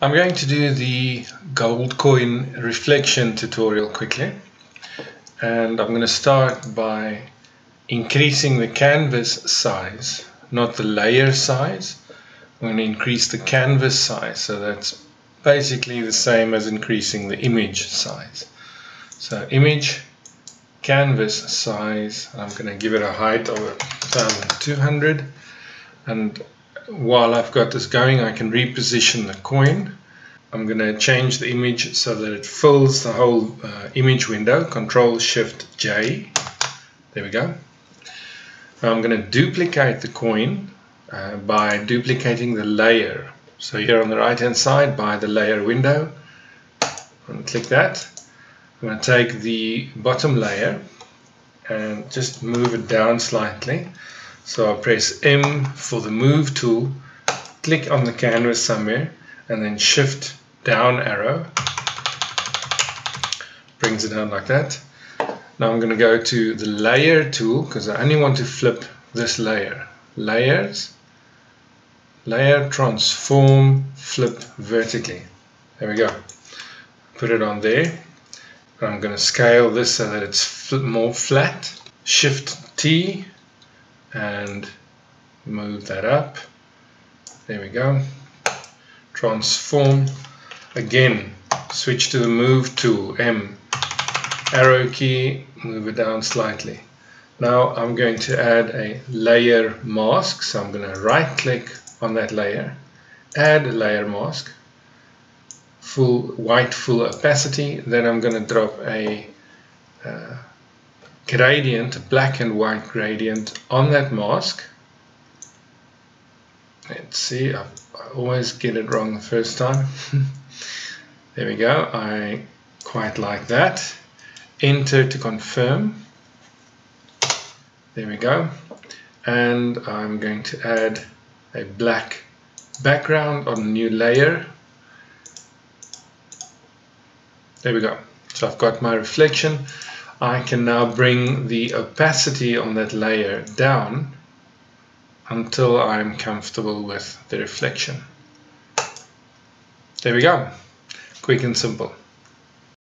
I'm going to do the gold coin reflection tutorial quickly. And I'm going to start by increasing the canvas size not the layer size. I'm going to increase the canvas size so that's basically the same as increasing the image size. So image canvas size I'm going to give it a height of 1200 and while I've got this going I can reposition the coin. I'm going to change the image so that it fills the whole uh, image window. Control shift J. There we go. Now I'm going to duplicate the coin uh, by duplicating the layer. So here on the right hand side by the layer window I'm going to click that. I'm going to take the bottom layer and just move it down slightly so I press M for the move tool, click on the canvas somewhere, and then shift down arrow. Brings it down like that. Now I'm going to go to the layer tool because I only want to flip this layer. Layers, layer, transform, flip vertically. There we go. Put it on there. I'm going to scale this so that it's more flat. Shift T and move that up. There we go. Transform. Again switch to the move tool M. Arrow key move it down slightly. Now I'm going to add a layer mask so I'm going to right click on that layer add a layer mask full white full opacity then I'm going to drop a uh, gradient, black and white gradient on that mask. Let's see, I, always get it wrong the first time. there we go, I quite like that. Enter to confirm. There we go. And I'm going to add a black background on a new layer. There we go. So I've got my reflection. I can now bring the opacity on that layer down until I'm comfortable with the reflection. There we go. Quick and simple.